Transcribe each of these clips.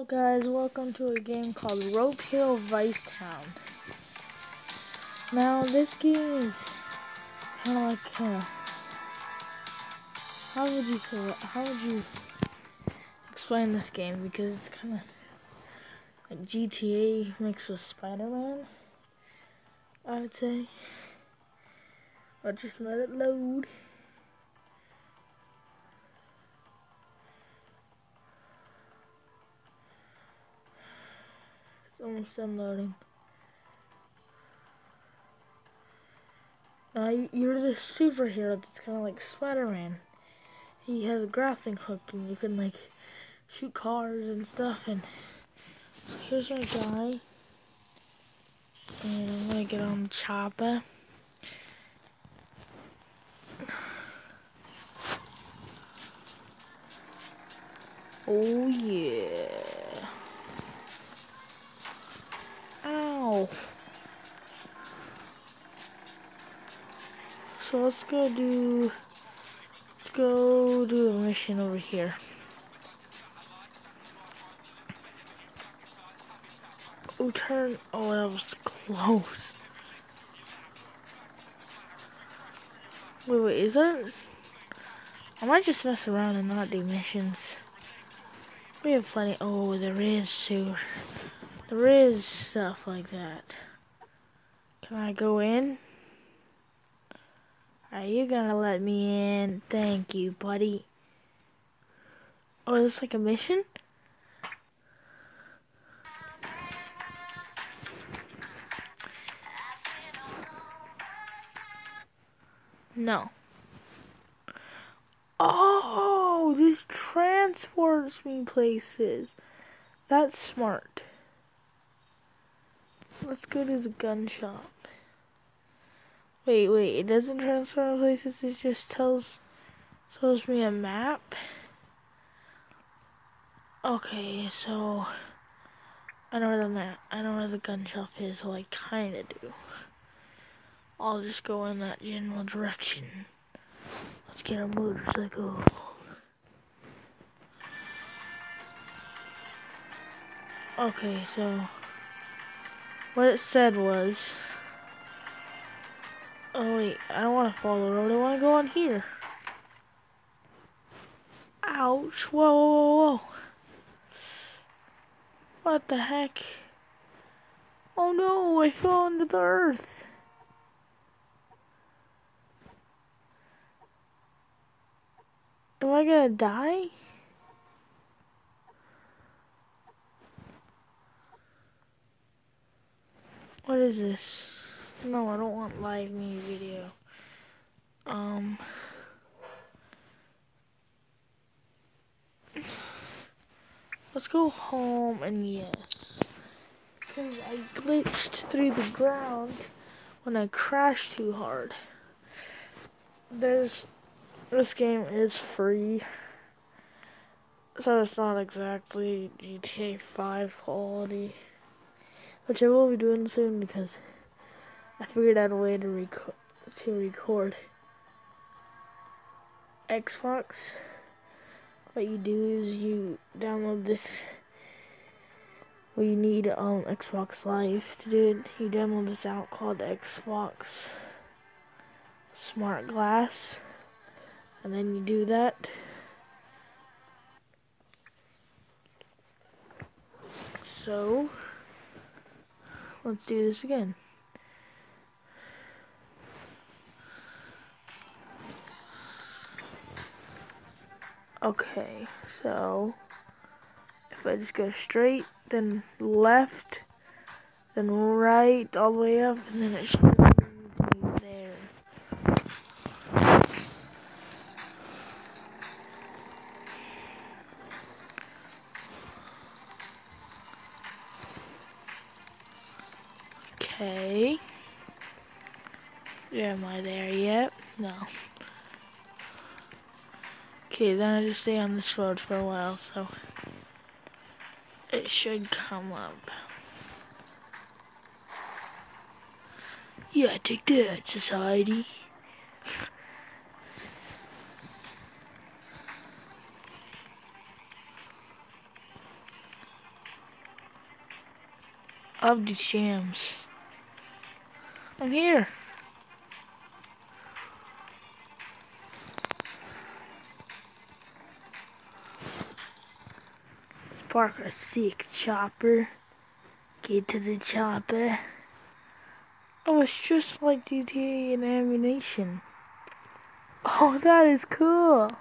Hello guys, welcome to a game called Rope Hero Vice Town. Now this game is kind of like, uh, how would you say, how would you explain this game? Because it's kind of like GTA mixed with Spider-Man, I would say. But just let it load. It's almost done loading. Now you're the superhero that's kind of like Spider-Man. He has a grappling hook and you can like shoot cars and stuff. And here's my guy. And I'm gonna get on the chopper. Oh yeah. Ow. So let's go do, let's go do a mission over here. Oh, turn, oh, that was close. Wait, wait, is that, I might just mess around and not do missions. We have plenty, oh, there is too. There is stuff like that. Can I go in? Are you gonna let me in? Thank you, buddy. Oh, is this like a mission? No. Oh, this transports me places. That's smart. Let's go to the gun shop. Wait, wait, it doesn't transfer places, it just tells tells me a map. Okay, so I know where the map I know where the gun shop is, so I kinda do. I'll just go in that general direction. Let's get our motorcycle. Okay, so what it said was, oh wait, I don't want to follow the road, I want to go on here. Ouch, whoa, whoa, whoa, whoa. What the heck? Oh no, I fell into the earth. Am I gonna die? What is this? No, I don't want live me video. Um. Let's go home and yes. Because I glitched through the ground when I crashed too hard. There's. This game is free. So it's not exactly GTA 5 quality which I will be doing soon because I figured out a way to record to record Xbox. What you do is you download this. Well, you need um Xbox Live to do it. You download this out called Xbox Smart Glass, and then you do that. So. Let's do this again. Okay, so if I just go straight, then left, then right, all the way up, and then it should Okay, then I just stay on this road for a while, so it should come up. Yeah, take that, society. of the shams. I'm here. Park a sick chopper. Get to the chopper. Oh, it's just like GTA and ammunition. Oh, that is cool.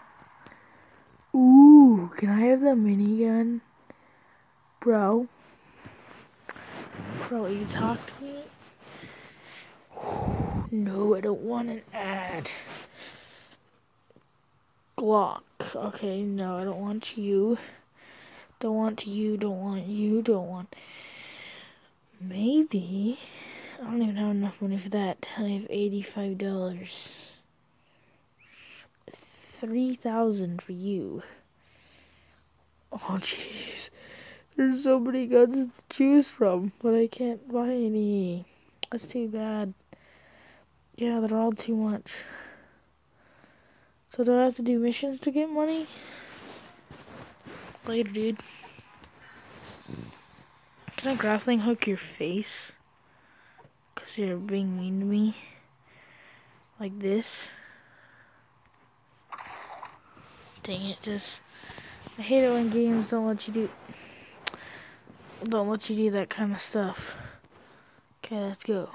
Ooh, can I have the minigun? Bro. Bro, you talk to me? No, I don't want an ad. Glock. Okay, no, I don't want you. Don't want you, don't want you, don't want... Maybe... I don't even have enough money for that. I have $85. 3000 for you. Oh, jeez. There's so many guns to choose from, but I can't buy any. That's too bad. Yeah, they're all too much. So do I have to do missions to get money? Later, dude. Can I grappling hook your face? Because you're being mean to me. Like this. Dang it, just... I hate it when games don't let you do... Don't let you do that kind of stuff. Okay, let's go.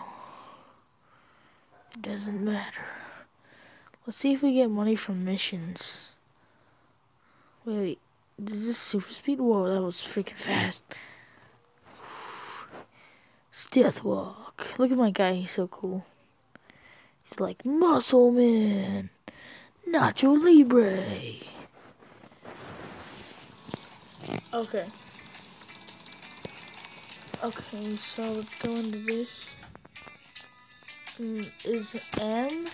It doesn't matter. Let's see if we get money from missions. Wait, wait. This is super speed? Whoa, that was freaking fast. Stealth walk. Look at my guy, he's so cool. He's like Muscle Man. Nacho Libre. Okay. Okay, so let's go into this. Mm, is M.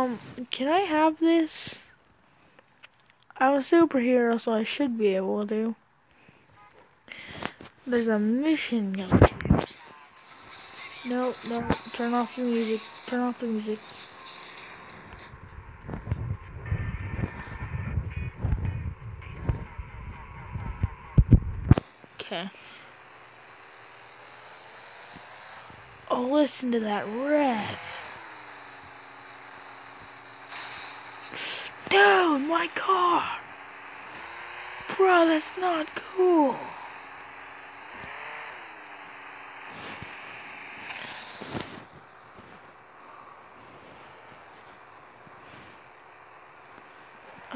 Um, can I have this? I'm a superhero, so I should be able to. There's a mission going. No, no, turn off the music. Turn off the music. Okay. Oh, listen to that rev. Dude, my car! Bro, that's not cool.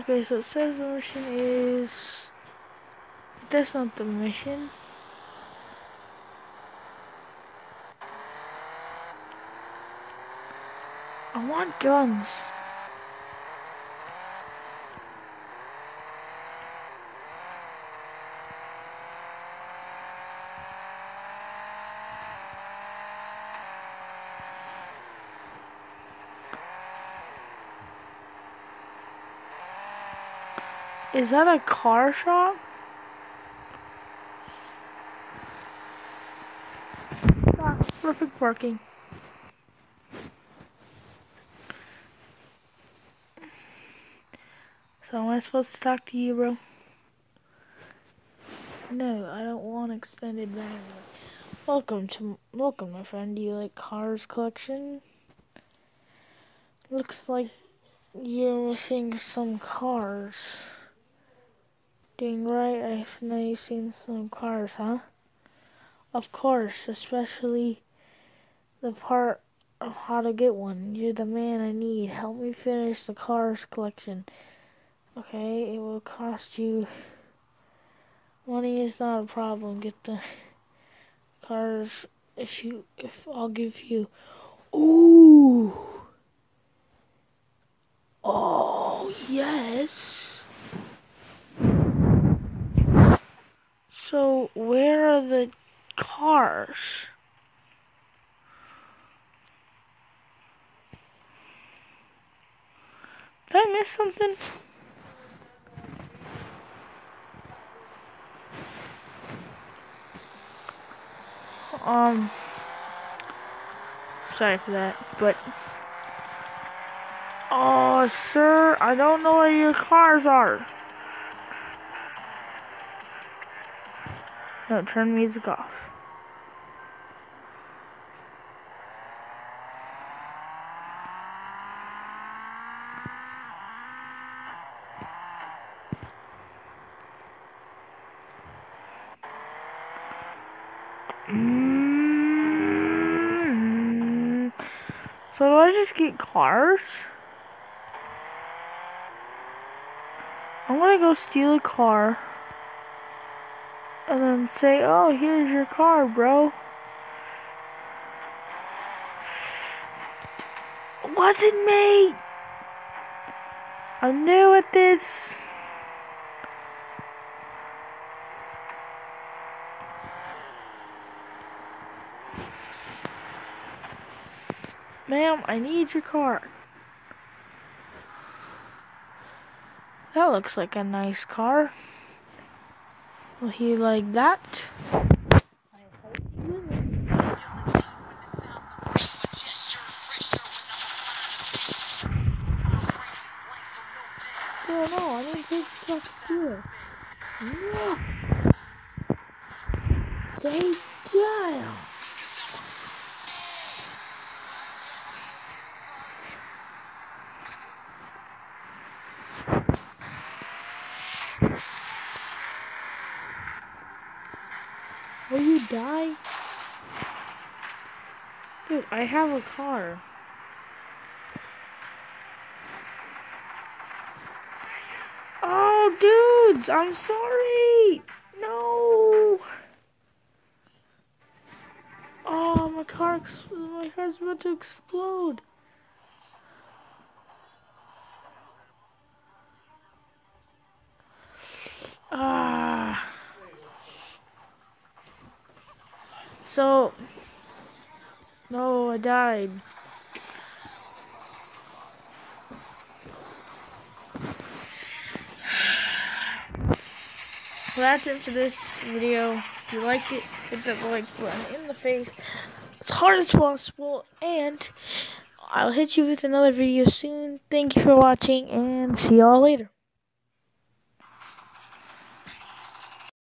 Okay, so it says the mission is... That's not the mission. I want guns. Is that a car shop? Ah, perfect parking. So am I supposed to talk to you, bro? No, I don't want extended bandwidth. Welcome to welcome, my friend. Do you like cars collection? Looks like you're missing some cars. Doing right, I know you've seen some cars, huh? Of course, especially the part of how to get one. You're the man I need. Help me finish the cars collection. Okay, it will cost you money is not a problem. Get the cars if you if I'll give you Ooh Oh yes So where are the cars? Did I miss something? Um, sorry for that, but oh, sir, I don't know where your cars are. No, turn music off. Mm. So do I just get cars? I'm gonna go steal a car. And then say, oh, here's your car, bro. Wasn't me! I'm new at this. Ma'am, I need your car. That looks like a nice car. Will he like that? Oh no, I didn't take this here. No. Stay down. Die? Dude, I have a car. Oh, dudes, I'm sorry. No. Oh, my car, my car's about to explode. So, no, I died. Well, that's it for this video. If you liked it, hit that like button in the face as hard as possible. And I'll hit you with another video soon. Thank you for watching and see y'all later.